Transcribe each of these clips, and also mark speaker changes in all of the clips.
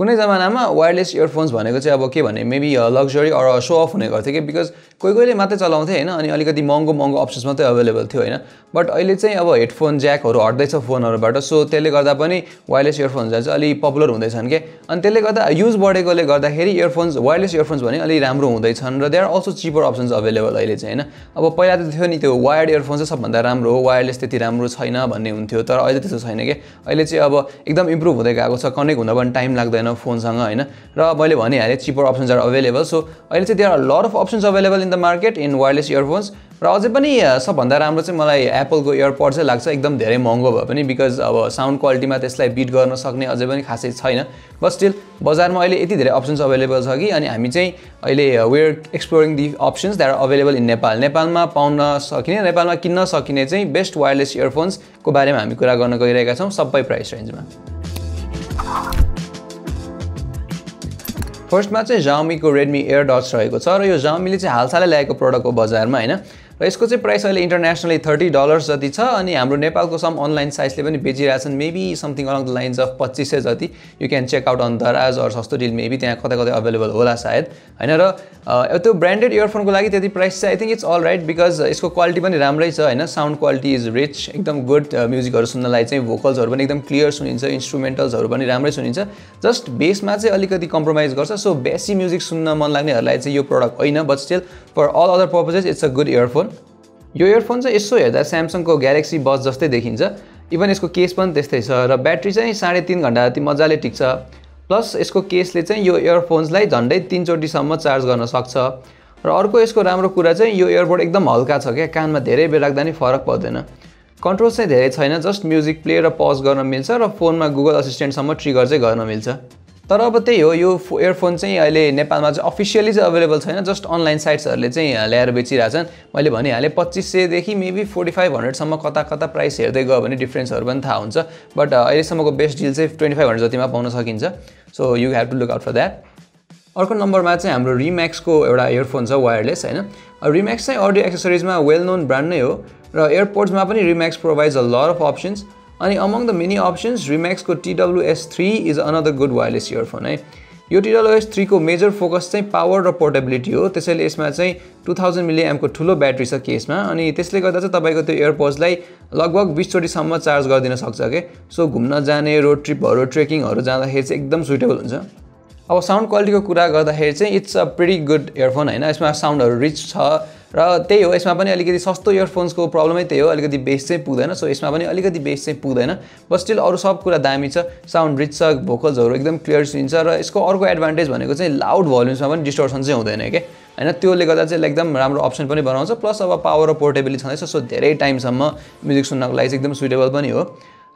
Speaker 1: कुनै जमानामा wireless earphones भनेको चाहिँ अब के भने maybe luxury or so of हुने गर्थ्यो कि? बिकज कोही कोहीले मात्रै चलाउँथेँ होइन? अनि अलिकति महँगो महँगो अप्सन्स मात्रै अभाइलेबल थियो होइन? बट अहिले चाहिँ अब हेडफोन ज्याकहरू हट्दैछ फोनहरूबाट सो त्यसले गर्दा पनि वायरलेस इयरफोन्सहरू चाहिँ अलिक पपुलर हुँदैछन् कि? अनि त्यसले गर्दा युज बढेकोले गर्दाखेरि इयरफोन्स वायरलेस इयरफोन्स भने अलिक राम्रो हुँदैछन् र there also cheaper options available अहिले चाहिँ होइन? अब पहिला त थियो नि त्यो वायर्ड इयरफोन चाहिँ सबभन्दा राम्रो हो वायरलेस त्यति राम्रो छैन भन्ने हुन्थ्यो तर अहिले त्यस्तो छैन कि? अहिले चाहिँ अब एकदम इम्प्रुभ हुँदै गएको छ कनेक्ट हुँदा पनि टाइम लाग्दैन फोनसँग होइन। र मैले भनिहालेँ cheaper options are available so अहिले चाहिँ there are lot of options available in the market in wireless earphones र अझै पनि सबभन्दा राम्रो चाहिँ मलाई एप्पलको इयरपड चाहिँ लाग्छ एकदम धेरै महँगो भए पनि बिकज अब साउन्ड क्वालिटीमा त्यसलाई बिट गर्न सक्ने अझै पनि खासै छैन। बट स्टिल बजारमा अहिले यति धेरै अप्सन्स अभाइलेबल छ कि अनि हामी चाहिँ अहिले we're exploring the options that are available in Nepal नेपालमा पाउन सकिने नेपालमा किन्न सकिने चाहिँ बेस्ट वायरलेस इयरफोन्सको बारेमा हामी कुरा गर्न गइरहेका छौँ सबै प्राइस रेन्जमा फर्स्टमा चाहिँ जाउमीको रेडमी एयर डट्स रहेको छ र यो जाउमीले चाहिँ हालसालै ल्याएको प्रडक्ट हो बजारमा होइन? र यसको चाहिँ प्राइस अहिले इन्टरनेसनली थर्टी डलर्स जति छ अनि हाम्रो नेपालको सम अनलाइन साइजले पनि बेचिरहेछन् maybe something along the lines of पच्चिस सय जति। You can check out on Daraz or Sasto Deal maybe त्यहाँ कतै कतै अभाइलेबल होला सायद। होइन र त्यो ब्रान्डेड इयरफोनको लागि त्यति प्राइस चाहिँ I think it's all right because यसको क्वालिटी पनि राम्रै छ होइन। साउन्ड क्वालिटी इज रिच एकदम गुड म्युजिकहरू सुन्नलाई चाहिँ भोकल्सहरू पनि एकदम क्लियर सुनिन्छ इन्स्ट्रुमेन्टल्सहरू पनि राम्रै सुनिन्छ। जस्ट बेसमा चाहिँ अलिकति कम्प्रोमाइज गर्छ सो बेसी म्युजिक सुन्न मन लाग्नेहरूलाई चाहिँ यो प्रडक्ट होइन but still for all other purposes it's a good earphone यो इयरफोन चाहिँ यसो हेर्दा स्यामसङको ग्यालेक्सी बस जस्तै देखिन्छ। इभन यसको केस पनि त्यस्तै छ र ब्याट्री चाहिँ साढे तिन घन्टा जति मजाले टिक्छ। प्लस यसको केसले चाहिँ यो इयरफोन्सलाई झन्डै तिनचोटिसम्म चार्ज गर्न सक्छ। र अर्को यसको राम्रो कुरा चाहिँ यो इयरबड एकदम हल्का छ क्या कानमा धेरै बेर राख्दा नि फरक पर्दैन। कन्ट्रोल चाहिँ धेरै छैन जस्ट म्युजिक प्ले र पज गर्न मिल्छ र फोनमा गुगल असिस्टेन्टसम्म ट्रिगर चाहिँ गर्न मिल्छ। तर अब त्यही हो यो इयरफोन चाहिँ अहिले नेपालमा चाहिँ अफिसियली चाहिँ अभाइलेबल छैन जस्ट अनलाइन साइट्सहरूले चाहिँ ल्याएर बेचिरहेछन् मैले भनिहालेँ पच्चिस सयदेखि मेबी फोर्टी फाइभ हन्ड्रेडसम्म कता कता प्राइस हेर्दै गयो भने डिफ्रेन्सहरू पनि थाहा हुन्छ। बट अहिलेसम्मको बेस्ट डिल चाहिँ ट्वेन्टी फाइभ हन्ड्रेड जतिमा पाउन सकिन्छ। So you have to look out for that अर्को नम्बरमा चाहिँ हाम्रो रिम्याक्सको एउटा इयरफोन छ वायरलेस होइन? रिम्याक्स चाहिँ अडियो एक्सेसरिजमा वेल नोन ब्रान्ड नै हो। र एयरपोर्ट्समा पनि Remax provides a lot of options अनि among the many options रिम्याक्सको TWS three is another good wireless earphone है। यो टिडब्लुएस थ्रीको मेजर फोकस चाहिँ पावर र पोर्टेबिलिटी हो। त्यसैले यसमा चाहिँ टु थाउजन्ड मिली एमको ठुलो ब्याट्री छ केसमा अनि त्यसले गर्दा चाहिँ तपाईँको त्यो एयरपोड्सलाई लगभग बिसचोटिसम्म चार्ज गरिदिन सक्छ कि? सो घुम्न जाने रोड ट्रिपहरू ट्रेकिङहरू जाँदाखेरि चाहिँ एकदम सुइटेबल हुन्छ। अब साउन्ड क्वालिटीको कुरा गर्दाखेरि चाहिँ it's a pretty good earphone होइन? यसमा साउन्डहरू रिच छ। र त्यही हो यसमा पनि अलिकति सस्तो इयरफोन्सको प्रब्लमै त्यही हो अलिकति बेस चाहिँ पुग्दैन सो यसमा पनि अलिकति बेस चाहिँ पुग्दैन बट स्टिल अरू सब कुरा दामी छ साउन्ड रिच छ भोकल्सहरू एकदम क्लियर सुनिन्छ र यसको अर्को एडभान्टेज भनेको चाहिँ लाउड भोल्युम्समा पनि डिस्टोर्सन चाहिँ हुँदैन क्या होइन त्यसले गर्दा चाहिँ एकदम राम्रो अप्सन पनि बनाउँछ प्लस अब पावर र पोर्टेबिलिटी छँदैछ सो धेरै टाइमसम्म म्युजिक सुन्नको लागि चाहिँ एकदम सुइटेबल पनि हो।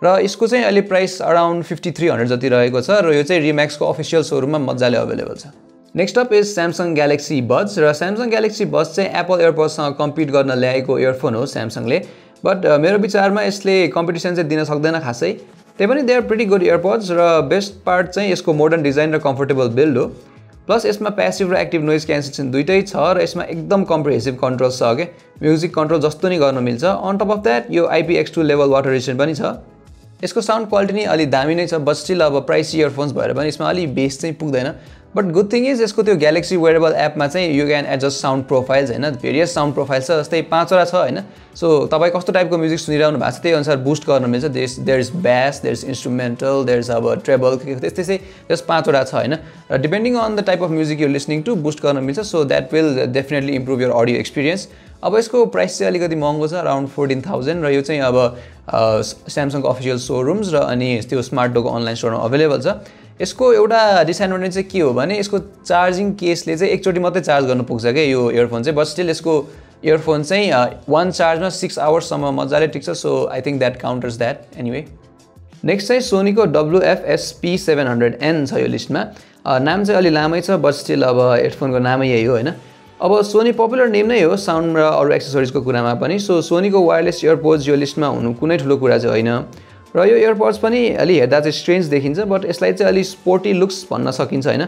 Speaker 1: र यसको चाहिँ अहिले price around fifty three hundred जति रहेको छ र यो चाहिँ रिम्याक्सको अफिसियल सोरुममा मजाले अभाइलेबल छ। Next up is Samsung Galaxy Buds र स्यामसङ ग्यालेक्सी बज चाहिँ एप्पल एयरपोडसँग कम्पिट गर्न ल्याएको इयरफोन हो स्यामसङले बट मेरो विचारमा यसले कम्पिटिसन चाहिँ दिन सक्दैन खासै। त्यही पनि they are pretty good earpods र बेस्ट पार्ट चाहिँ यसको मोडर्न डिजाइन र कम्फोर्टेबल बिल्ड हो। प्लस यसमा प्यासिभ र एक्टिभ नोइज क्यान्सेसन दुइटै छ र यसमा एकदम कम्प्रिहेसिभ कन्ट्रोल छ क्या म्युजिक कन्ट्रोल जस्तो नि गर्न मिल्छ। अन टप अफ द्याट यो IPX two level water resistant पनि छ। यसको साउन्ड क्वालिटी नै अलिक दामी नै छ बट स्टिल अब प्राइस इयरफोन्स भएर पनि यसमा अलिक बेस चाहिँ पुग्दैन। बट गुड थिङ इज यसको त्यो ग्यालेक्सी वेयरेबल एपमा चाहिँ you can adjust sound profiles होइन? भेरियस साउन्ड प्रोफाइल्स छ जस्तै पाँचवटा छ होइन? सो तपाईँ कस्तो टाइपको म्युजिक सुनिरहनु भएको छ त्यही अनुसार बुस्ट गर्न मिल्छ। There there is bass there is instrumental there is अब ट्रेबल त्यस्तै त्यस्तै जस्ट पाँचवटा छ होइन? र depending on the type of music you listening to boost गर्न मिल्छ। So that will definitely improve your audio experience अब यसको प्राइस चाहिँ अलिकति महँगो छ अराउन्ड फोर्टिन थाउजन्ड र यो चाहिँ अब स्यामसङको अफिसियल सोरुम्स र अनि त्यो स्मार्ट डोको अनलाइन स्टोरमा अभाइलेबल छ। यसको एउटा डिसएडभान्टेज चाहिँ के हो भने यसको चार्जिङ केसले चाहिँ एकचोटि मात्रै चार्ज गर्नु पुग्छ क्या यो इयरफोन चाहिँ बट स्टिल यसको इयरफोन चाहिँ वान चार्जमा सिक्स आवर्ससम्म मजाले टिक्छ so I think that counters that anyway next चाहिँ सोनीको डब्लुएफएसपी सेभेन हन्ड्रेड एन छ यो लिस्टमा नाम चाहिँ अलि लामै छ बट स्टिल अब हेडफोनको नामै यही हो होइन? अब सोनी पपुलर नेम नै हो साउन्ड र अरू एक्सेसरिजको कुरामा पनि। सो सोनीको वायरलेस इयरपोड्स यो लिस्टमा हुनु कुनै ठुलो कुरा चाहिँ होइन। र यो एयरपोड्स पनि अलि हेर्दा चाहिँ स्ट्रेन्ज देखिन्छ बट यसलाई चाहिँ अलिक स्पोर्टी लुक्स भन्न सकिन्छ होइन?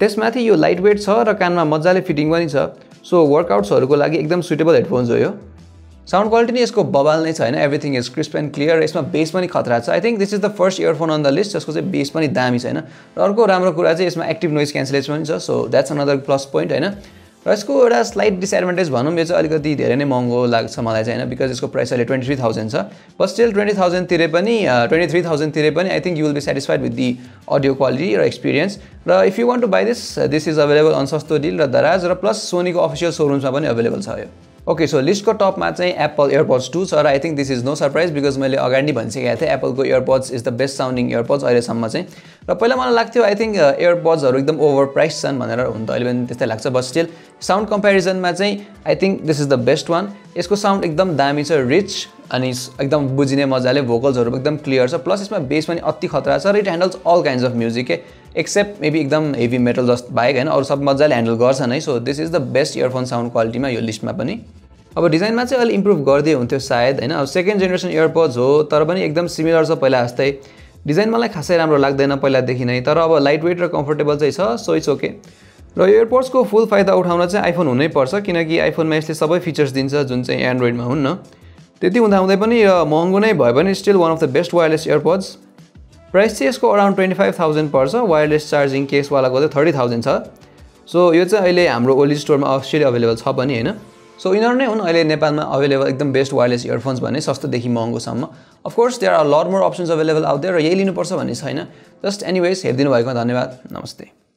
Speaker 1: त्यसमाथि यो लाइट वेट छ र कानमा मजाले फिटिङ पनि छ। सो वर्कआउट्सहरूको लागि एकदम सुइटेबल हेडफोन्स हो यो। साउन्ड क्वालिटी नै यसको बबाल नै छ होइन? Everything is crisp and clear यसमा बेस पनि खतरा छ। I think this is the first earphone on the list जसको चाहिँ बेस पनि दामी छ होइन? र अर्को राम्रो कुरा चाहिँ यसमा एक्टिभ नोइज क्यान्सलेसन पनि छ। So that's another plus point होइन? र यसको एउटा स्लाइट डिसएडभान्टेज भनौँ यो चाहिँ अलिकति धेरै नै महँगो लाग्छ मलाई चाहिँ होइन? बिकज यसको प्राइस अहिले ट्वेन्टी थ्री थाउजन्ड छ। बट स्टिल ट्वेन्टी थाउजन्ड तिरे पनि ट्वेन्टी थ्री थाउजन्ड तिरे पनि I think you will be satisfied with the audio quality र एक्सपिरियन्स र if you want to buy this this is available on Sasto Deal र दराज र plus सोनीको official सोरुम्समा पनि अभाइलेबल छ यो। ओके सो लिस्टको टपमा चाहिँ एप्पल एयरपोड्स टू छ र I think this is no surprise because मैले अगाडि भनिसकेको थिएँ एप्पलको AirPods is the best sounding AirPods अहिलेसम्म चाहिँ। र पहिला मलाई लाग्थ्यो आई थिङ्क एयरपोड्सहरू एकदम ओभर प्राइस छन् भनेर हुन त अहिले पनि त्यस्तै लाग्छ बट स्टिल साउन्ड कम्पेरिजनमा चाहिँ I think this is the best one यसको साउन्ड एकदम दामी छ रिच अनि एकदम बुझिने मजाले भोकल्सहरू एकदम क्लियर छ। प्लस यसमा बेस पनि अति खतरा छ र it handles all kinds of music के एक्सेप्ट मेबी एकदम हेभी मेटल जस्ट बाहेक होइन अरू सब मजाले ह्यान्डल गर्छन् है so this is the best earphone sound क्वालिटीमा यो लिस्टमा पनि। अब डिजाइनमा चाहिँ अलिक इम्प्रुभ गरिदिए हुन्थ्यो सायद होइन? अब सेकेन्ड जेनेरेसन इयरपोड्स हो तर पनि एकदम सिमिलर छ पहिला जस्तै। डिजाइन मलाई खासै राम्रो लाग्दैन पहिलादेखि नै तर अब लाइट वेट र कम्फोर्टेबल चाहिँ छ सो इट्स ओके र एयरपोड्सको फुल फाइदा उठाउन चाहिँ आइफोन हुनैपर्छ किनकि आइफोनमा यसले सबै फिचर्स दिन्छ जुन चाहिँ एन्ड्रोइडमा हुन्न। त्यति हुँदाहुँदै पनि महँगो नै भए पनि still one of the best wireless AirPods price चाहिँ यसको अराउन्ड ट्वेन्टी फाइभ थाउजन्ड पर्छ वायरलेस चार्जिङ केसवालाको चाहिँ थर्टी थाउजन्ड छ। सो यो चाहिँ अहिले हाम्रो ओली स्टोरमा अफिसियली अभाइलेबल छ पनि होइन? सो यिनीहरू नै हुन् अहिले नेपालमा अभाइलेबल एकदम बेस्ट वायरलेस इयरफोन्स भने सस्तोदेखि महँगोसम्म। Of course there are lot more options available out there र यही लिनुपर्छ भन्ने छैन। जस्ट एनिवेज हेरिदिनु भएकोमा धन्यवाद। नमस्ते।